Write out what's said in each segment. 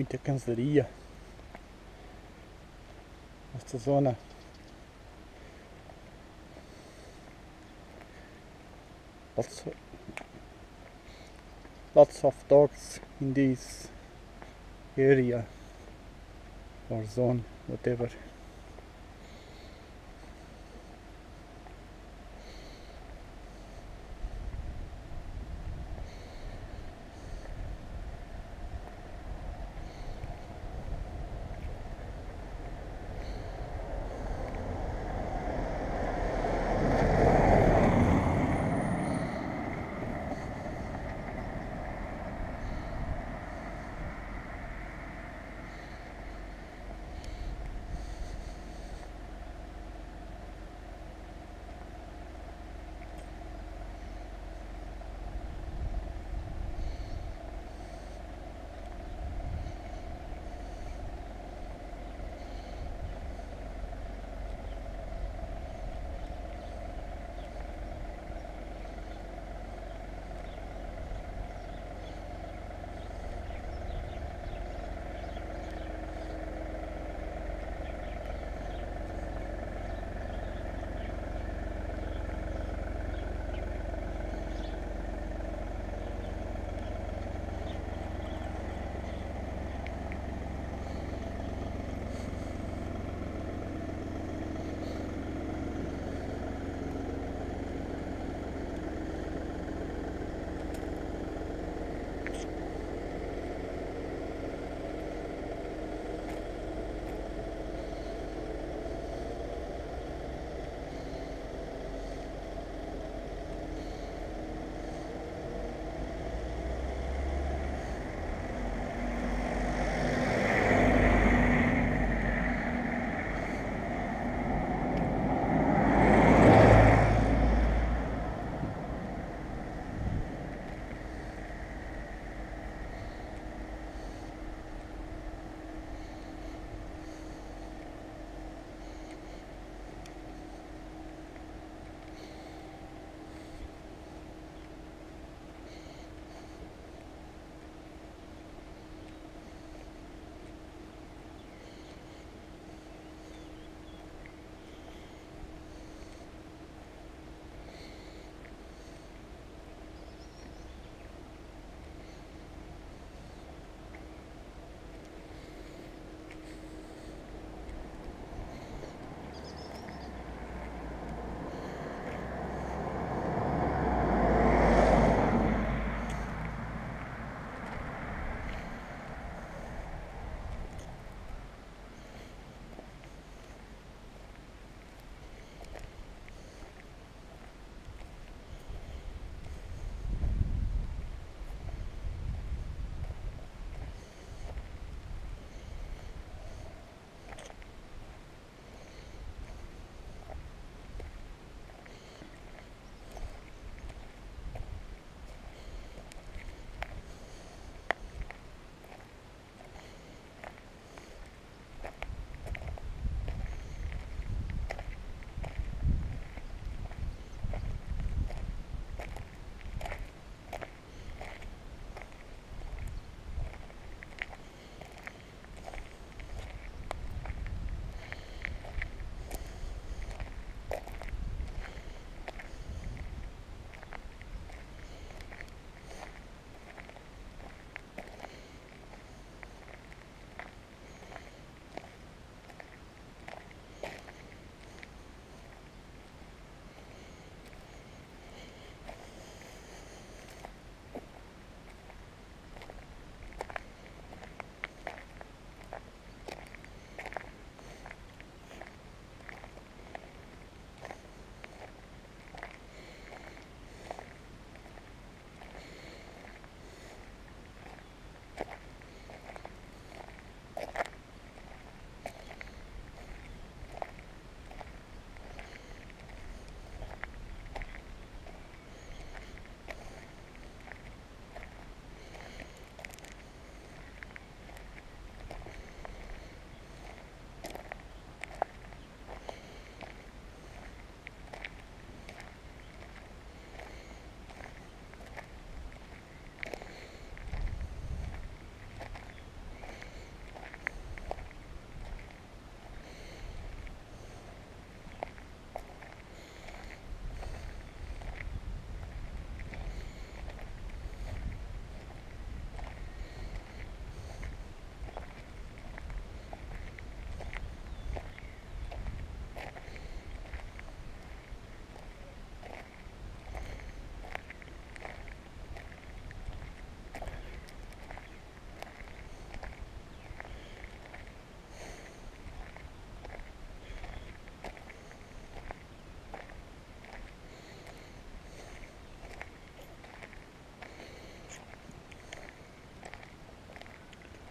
muita canceria esta zona. Lots of, lots of dogs in this area or zone whatever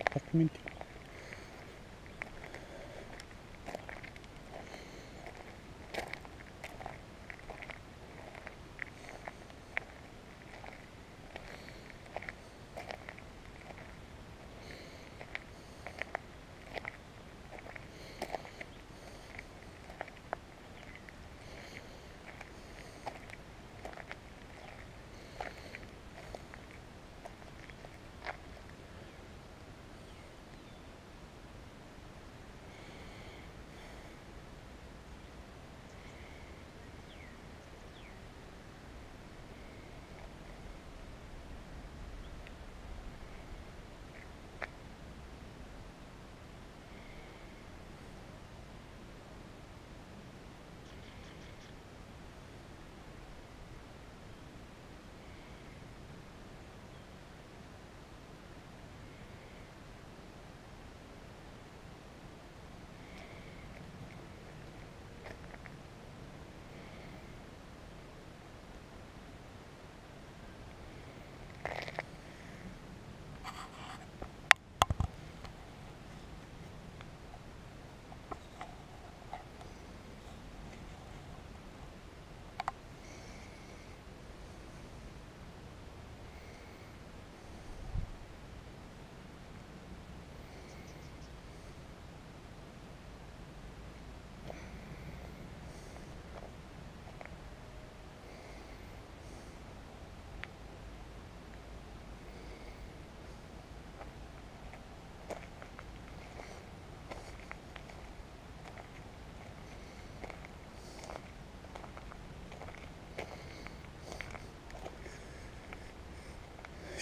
praticamente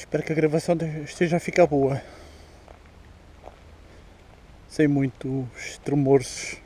Espero que a gravação esteja a ficar boa. Sem muitos tremores